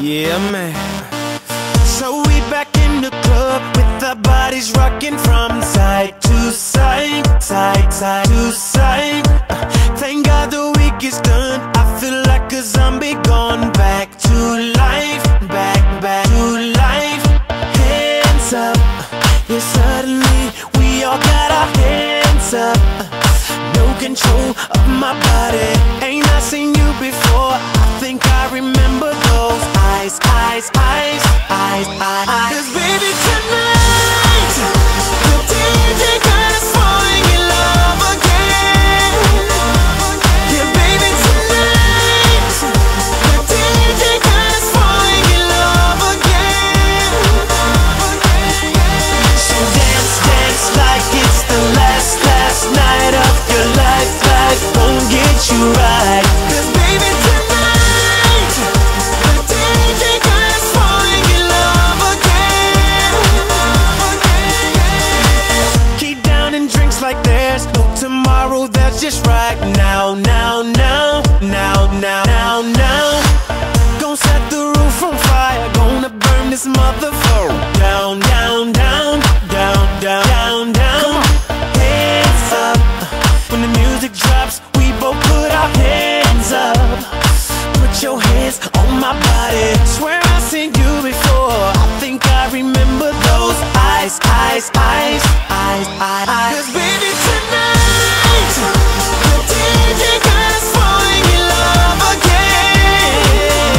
Yeah, man. So we back in the club with our bodies rocking from side to side, side, side to side. Uh, Thank God the week is done. I feel like a zombie gone back to life, back, back to life. Hands up, yeah, suddenly we all got our hands up. No control of my body. Ain't I seen you before? Eyes, eyes. Cause baby tonight, the DJ got us falling in love again. Yeah, baby tonight, the DJ got us falling in love again. So dance, dance like it's the last, last night of your life. Life won't get you right. Tomorrow. That's just right now, now, now, now, now, now, now. Gonna set the roof on fire. Gonna burn this motherfucker